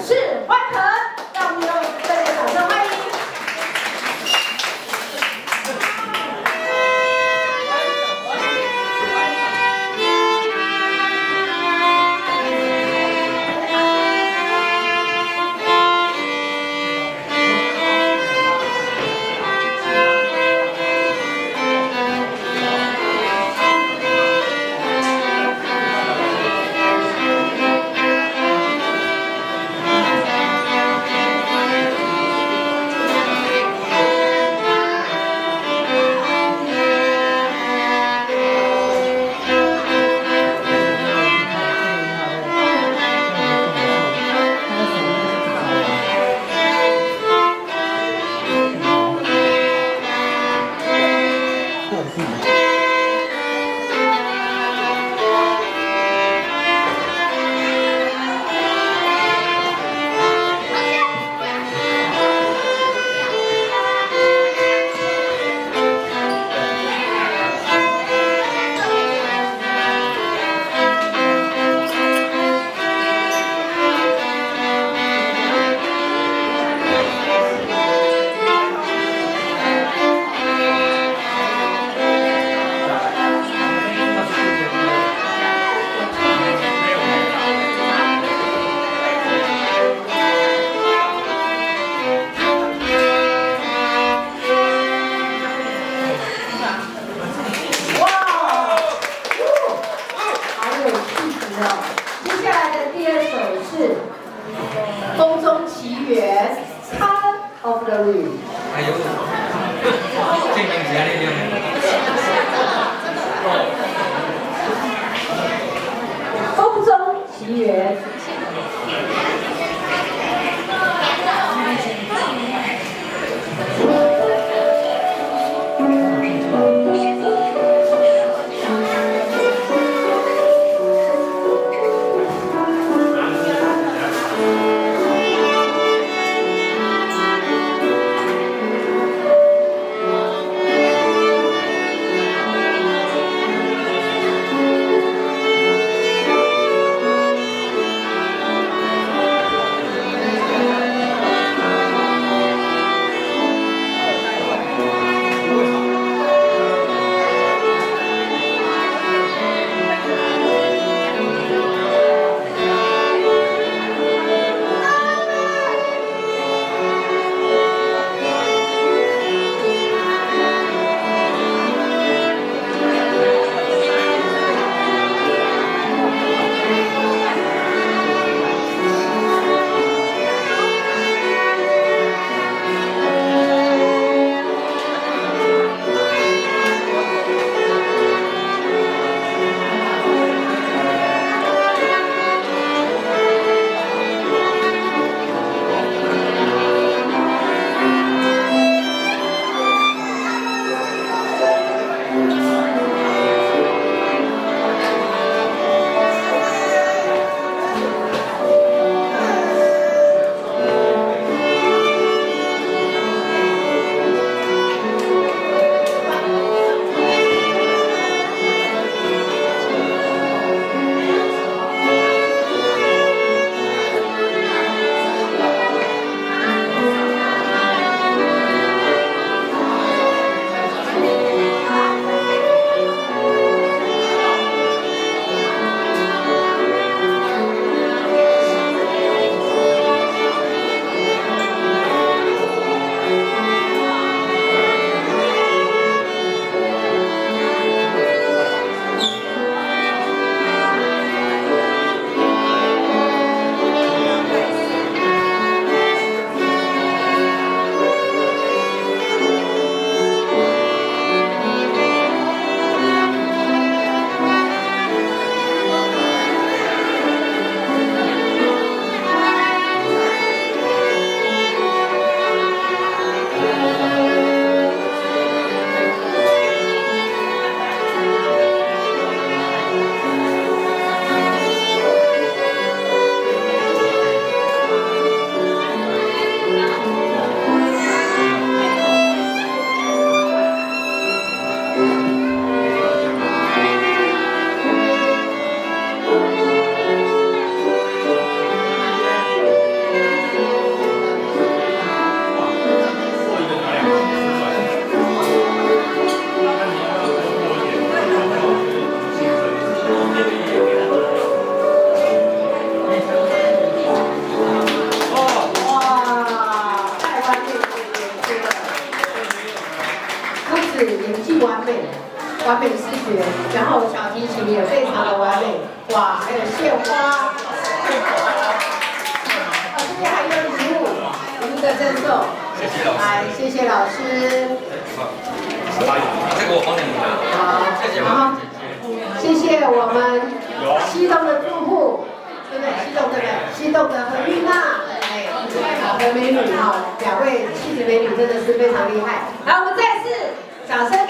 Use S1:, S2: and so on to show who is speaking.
S1: 是外壳，有气质哦！接下来的第二首是《风中奇缘》，Part of the Wind。
S2: 哎呦，这名字厉害。
S1: 演技完美完美视觉，然后小提琴也非常的完美，哇，还有献花，啊，这边还有礼物，礼物的赠送，
S2: 谢谢老师。
S1: 来，谢谢老师，
S2: 这个我帮你拿。
S1: 好，
S2: 谢谢
S1: 然后谢谢我们西东的住户，对不对？西东对不对？西东的何玉娜，哎，好的美女哈，两位气质美女真的是非常厉害。来，我们再次 Casa